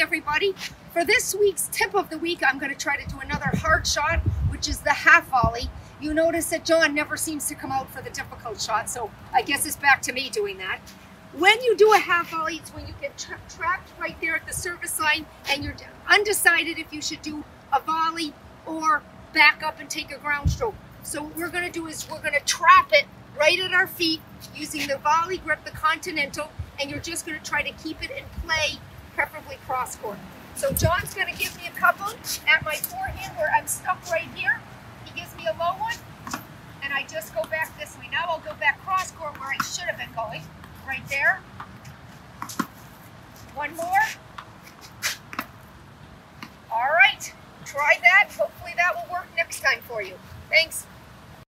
everybody. For this week's tip of the week, I'm going to try to do another hard shot, which is the half volley. You notice that John never seems to come out for the difficult shot, so I guess it's back to me doing that. When you do a half volley, it's when you get tra trapped right there at the service line and you're undecided if you should do a volley or back up and take a ground stroke. So what we're going to do is we're going to trap it right at our feet using the volley grip, the Continental, and you're just going to try to keep it in play, preferably cross court. So John's going to give me a couple at my forehand where I'm stuck right here. He gives me a low one, and I just go back this way. Now I'll go back cross court where I should have been going, right there. One more. All right, try that. Hopefully that will work next time for you. Thanks.